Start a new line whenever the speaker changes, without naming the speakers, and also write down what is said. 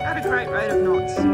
At a great rate of knots.